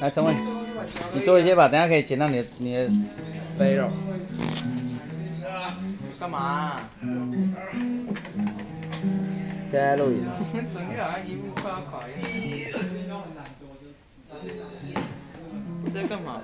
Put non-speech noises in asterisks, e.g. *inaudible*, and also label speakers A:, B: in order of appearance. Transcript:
A: 来陈伟你做一些吧等下可以剪到你的你的背肉。
B: 干嘛？
A: 在录
B: 音 *laughs* 在干嘛？